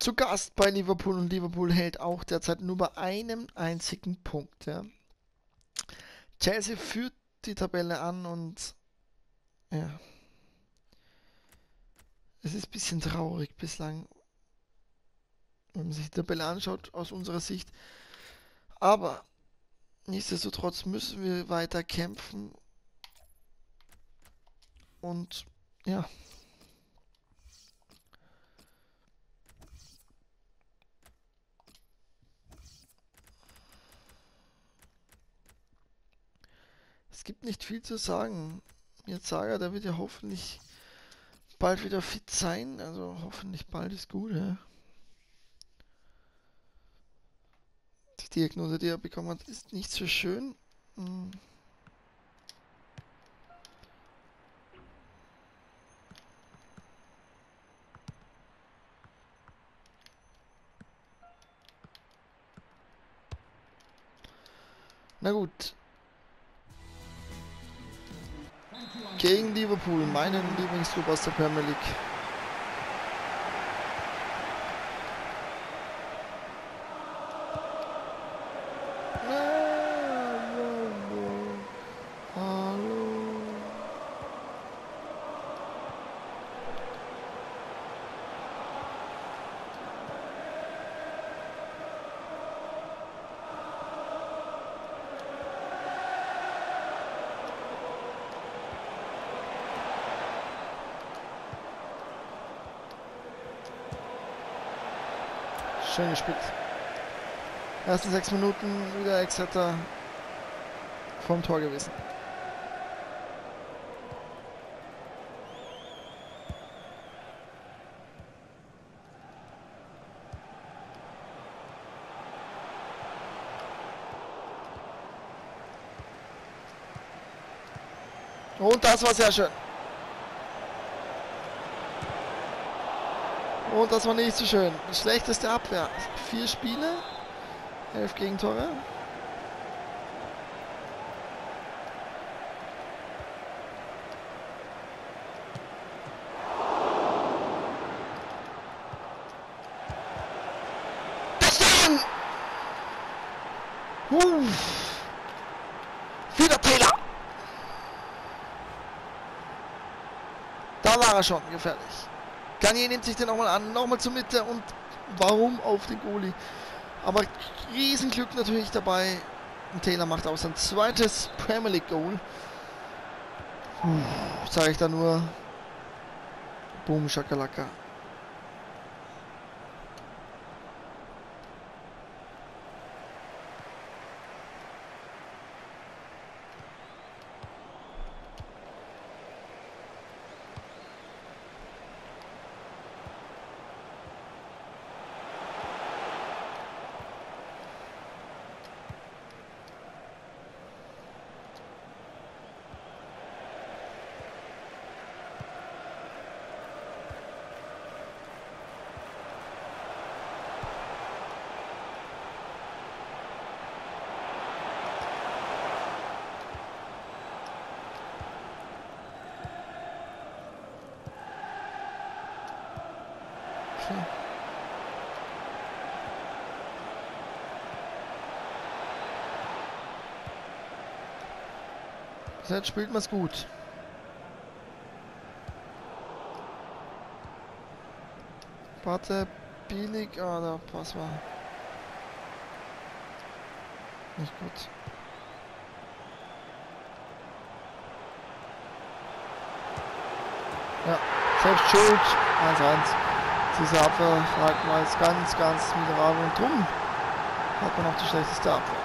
zu Gast bei Liverpool und Liverpool hält auch derzeit nur bei einem einzigen Punkt. Ja. Chelsea führt die Tabelle an und ja. Es ist ein bisschen traurig bislang, wenn man sich die Tabelle anschaut aus unserer Sicht. Aber nichtsdestotrotz müssen wir weiter kämpfen. Und ja. Es gibt nicht viel zu sagen. Jetzt Saga, der wird ja hoffentlich bald wieder fit sein. Also hoffentlich bald ist gut. Ja. Die Diagnose, die er bekommen hat, ist nicht so schön. Hm. Na gut, gegen Liverpool, meinen Lieblingsclub aus der Premier League. Schön gespielt. Ersten sechs Minuten wieder Exeter vom Tor gewesen. Und das war sehr schön. Und das war nicht so schön. Schlechteste Abwehr. Vier Spiele, elf Gegentore. Uh. Wieder Taylor. Da war er schon gefährlich. Garnier nimmt sich den nochmal an, nochmal zur Mitte und warum auf den Goalie? Aber Riesenglück natürlich dabei. Und Taylor macht auch sein zweites Premier League Goal. Sage ich da nur. Boom, Shakalaka. Jetzt spielt man es gut. Warte, billig. Ah, der Pass war nicht gut. Ja, selbst schuld. 1-1. Diese Abwehr fragt man jetzt ganz, ganz miserabel und drum hat man auch die schlechteste Abwehr.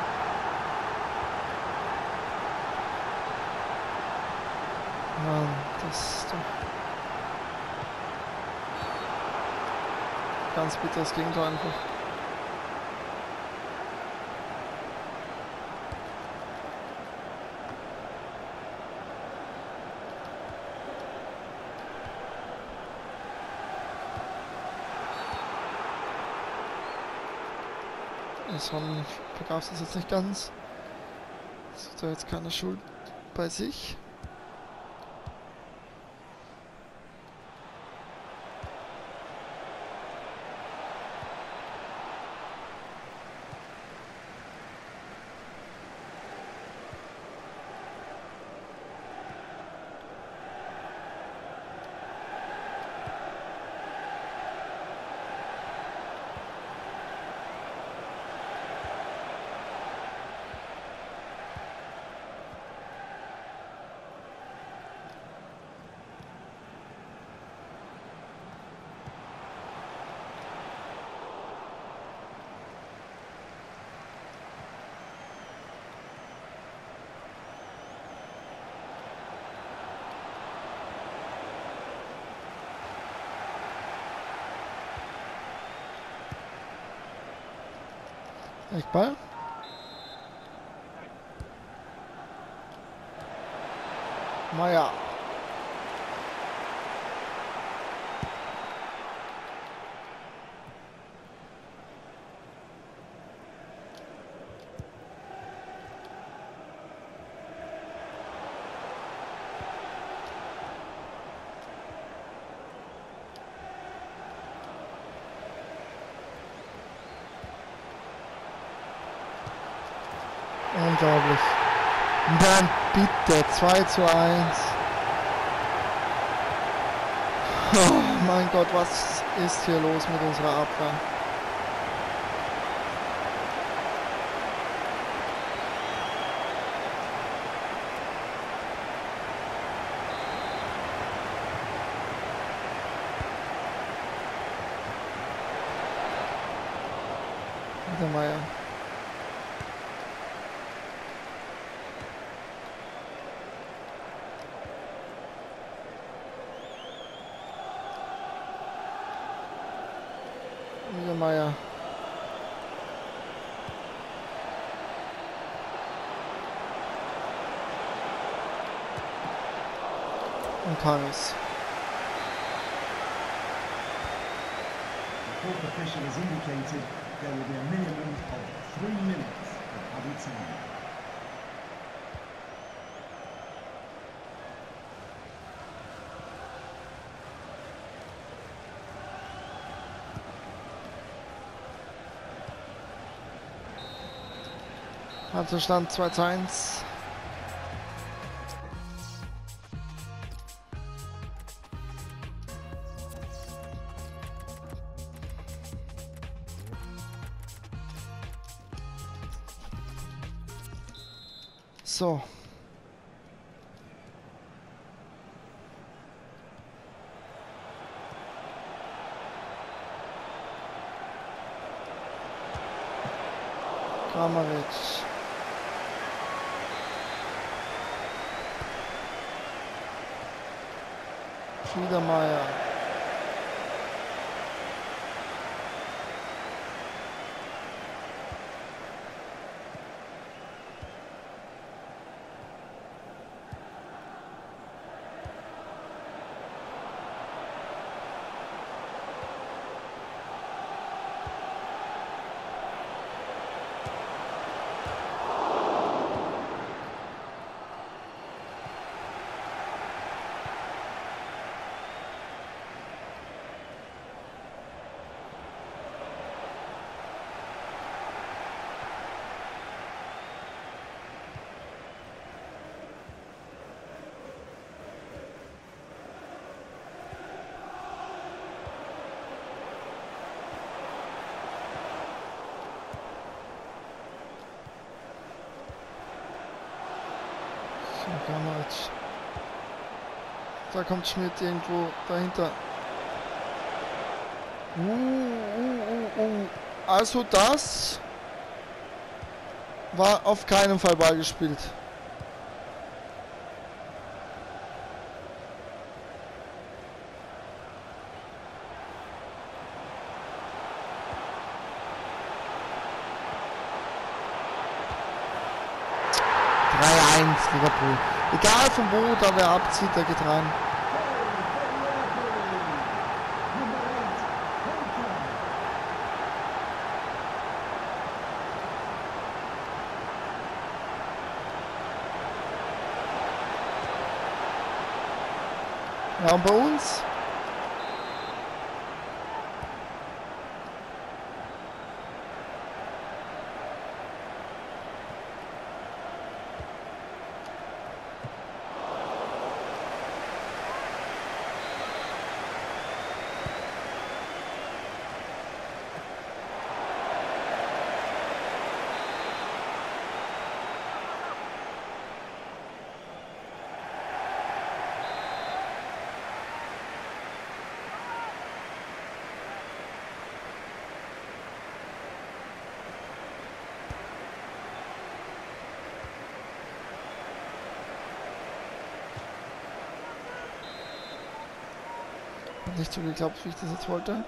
Mann, das ist doch ganz bitteres Gegenteil einfach. Son vergab es jetzt nicht ganz. Das ist jetzt keine Schuld bei sich. Eckball. Meier. Unglaublich. Dann bitte 2 zu 1. Oh mein Gott, was ist hier los mit unserer Abwehr? Meier. Meier. Und Paris. The official has indicated there will be a minimum of three minutes of added time. Halbzeitstand 2 zu 1. So. Kramaric. Fiedermeier. So, Kramaric. Da kommt Schmidt irgendwo dahinter. Uh, uh, uh, uh. Also das war auf keinen Fall Ball gespielt. Liverpool. Egal von wo da wer abzieht, der geht rein. Ja, und bei uns? nicht so geklappt, wie ich das jetzt wollte.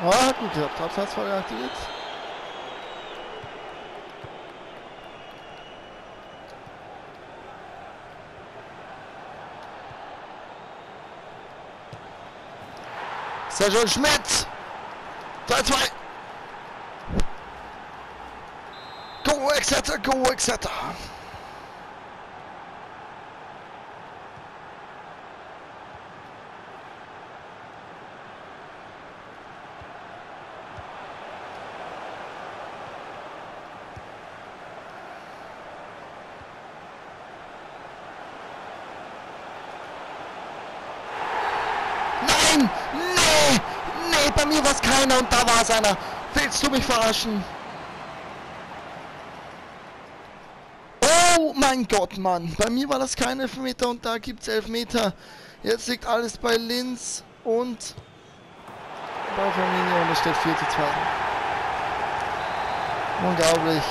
Ah, gut geklappt. Abseitsfeuer aktiviert. Sergio Schmidt. 3-2. Go Exeter, go Exeter. Bei mir war es keiner und da war es einer. Willst du mich verarschen? Oh mein Gott, Mann. Bei mir war das kein Elfmeter und da gibt es Elfmeter. Jetzt liegt alles bei Linz und bei Familie und es steht 4 zu 2. Unglaublich.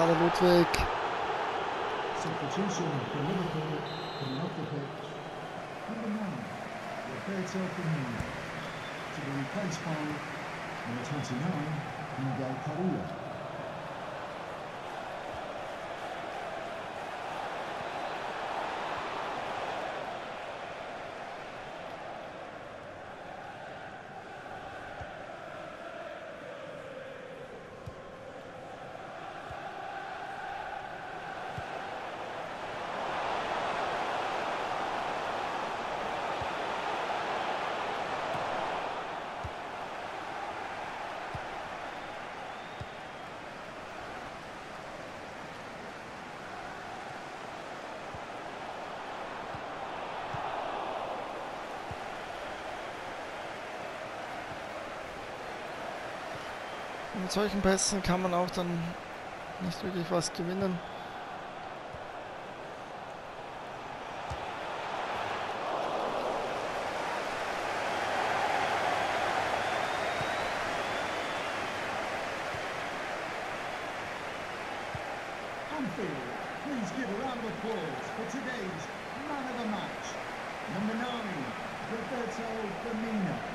Kader Ludwig. Substitution for Liverpool coming off the pitch. Number nine, Roberto Firmino. To be replaced by number 29, Miguel Carrillo. Mit solchen Pässen kann man auch dann nicht wirklich was gewinnen. Please give a round of applause for today's man of the match. Number nine, Roberto Firmino.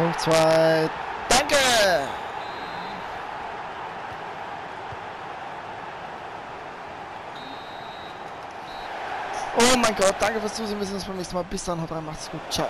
Fünf, zwei, danke! Oh mein Gott, danke fürs Zusehen, wir sehen uns beim nächsten Mal. Bis dann, haut rein, macht's gut, ciao.